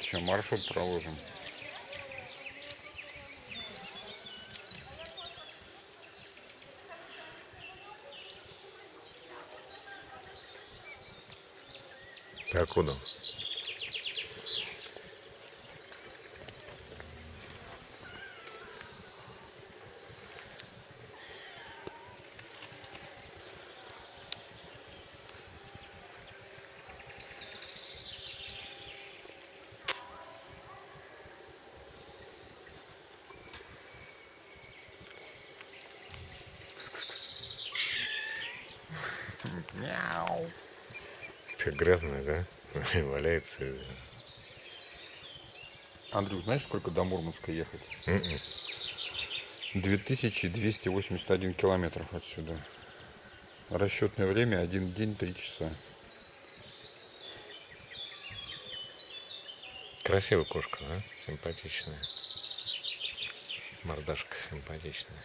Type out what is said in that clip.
Сейчас маршрут проложим. Так куда? Мяу. Че, грязная, да? Валяется. Андрюх, знаешь, сколько до Мурманска ехать? М-м. 2281 километров отсюда. Расчетное время один день, три часа. Красивая кошка, да? Симпатичная. Мордашка симпатичная.